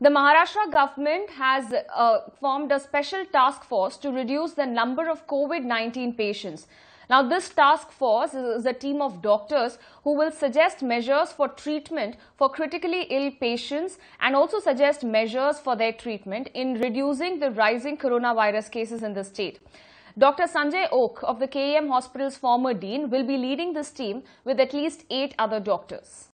The Maharashtra government has uh, formed a special task force to reduce the number of COVID-19 patients. Now, this task force is a team of doctors who will suggest measures for treatment for critically ill patients and also suggest measures for their treatment in reducing the rising coronavirus cases in the state. Dr. Sanjay Oak of the KEM Hospital's former dean will be leading this team with at least eight other doctors.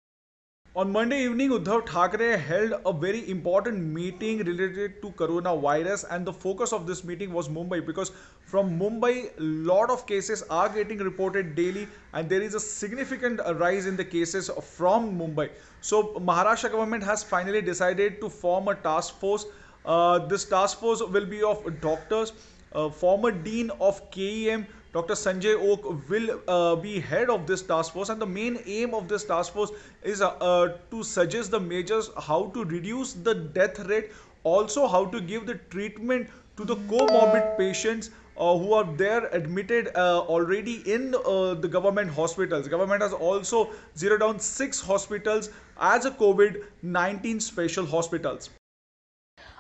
On Monday evening, Uddhav Thackeray held a very important meeting related to coronavirus and the focus of this meeting was Mumbai because from Mumbai, a lot of cases are getting reported daily and there is a significant rise in the cases from Mumbai. So Maharashtra government has finally decided to form a task force. Uh, this task force will be of doctors, uh, former dean of KEM, Dr. Sanjay Oak will uh, be head of this task force and the main aim of this task force is uh, uh, to suggest the measures how to reduce the death rate also how to give the treatment to the comorbid patients uh, who are there admitted uh, already in uh, the government hospitals. Government has also zeroed down six hospitals as a COVID-19 special hospitals.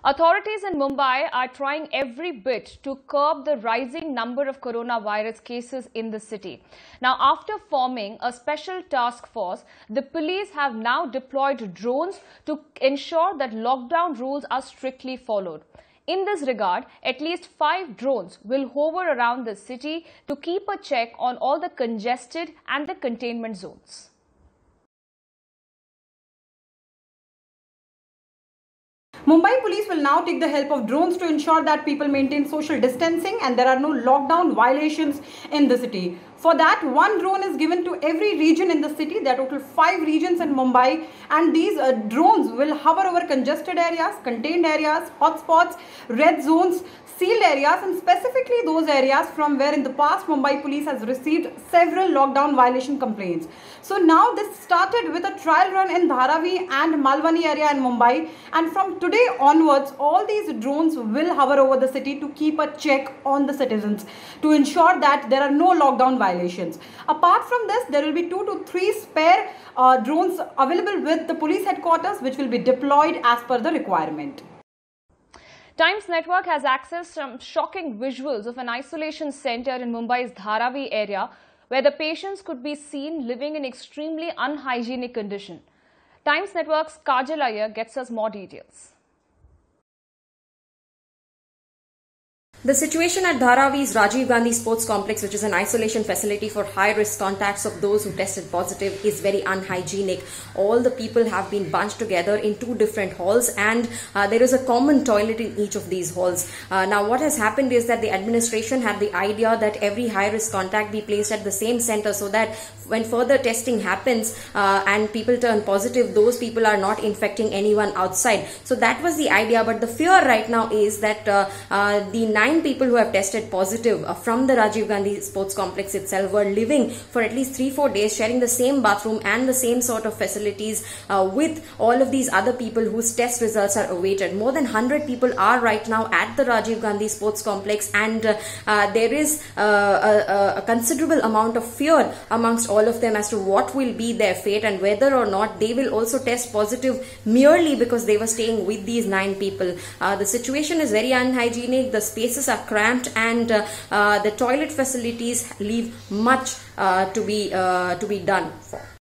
Authorities in Mumbai are trying every bit to curb the rising number of coronavirus cases in the city. Now, after forming a special task force, the police have now deployed drones to ensure that lockdown rules are strictly followed. In this regard, at least five drones will hover around the city to keep a check on all the congested and the containment zones. Mumbai police will now take the help of drones to ensure that people maintain social distancing and there are no lockdown violations in the city. For that, one drone is given to every region in the city. There are total five regions in Mumbai and these uh, drones will hover over congested areas, contained areas, hotspots, red zones, sealed areas and specifically those areas from where in the past Mumbai police has received several lockdown violation complaints. So now this started with a trial run in Dharavi and Malwani area in Mumbai and from today onwards all these drones will hover over the city to keep a check on the citizens to ensure that there are no lockdown violations. Apart from this there will be two to three spare uh, drones available with the police headquarters which will be deployed as per the requirement. Times Network has accessed some shocking visuals of an isolation center in Mumbai's Dharavi area where the patients could be seen living in extremely unhygienic condition. Times Network's Kajal Iyer gets us more details. The situation at Dharavi's Rajiv Gandhi Sports Complex, which is an isolation facility for high-risk contacts of those who tested positive, is very unhygienic. All the people have been bunched together in two different halls and uh, there is a common toilet in each of these halls. Uh, now, what has happened is that the administration had the idea that every high-risk contact be placed at the same center so that when further testing happens uh, and people turn positive, those people are not infecting anyone outside. So that was the idea. But the fear right now is that uh, uh, the nine nine people who have tested positive uh, from the Rajiv Gandhi Sports Complex itself were living for at least three, four days, sharing the same bathroom and the same sort of facilities uh, with all of these other people whose test results are awaited. More than 100 people are right now at the Rajiv Gandhi Sports Complex and uh, uh there is uh, a, a, considerable amount of fear amongst all of them as to what will be their fate and whether or not they will also test positive merely because they were staying with these nine people. Uh, the situation is very unhygienic. The spaces spaces are cramped and uh, uh, the toilet facilities leave much uh, to be to be done for.